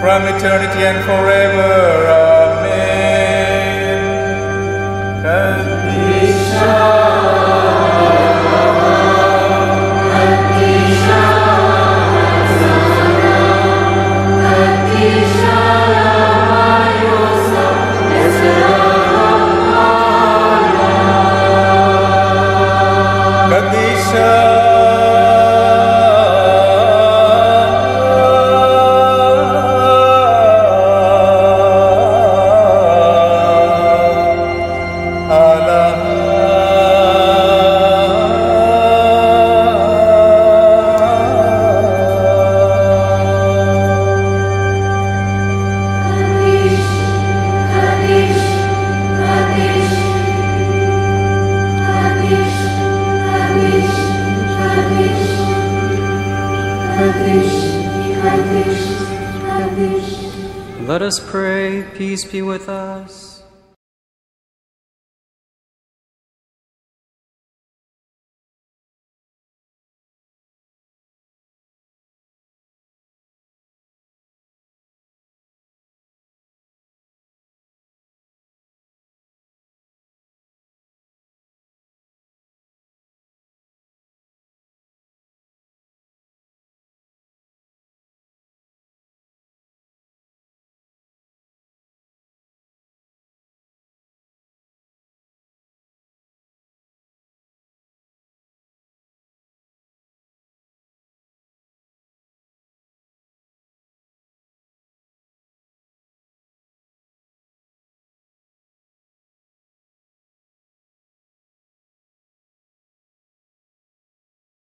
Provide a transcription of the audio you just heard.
from eternity and forever. Let us pray. Peace be with us.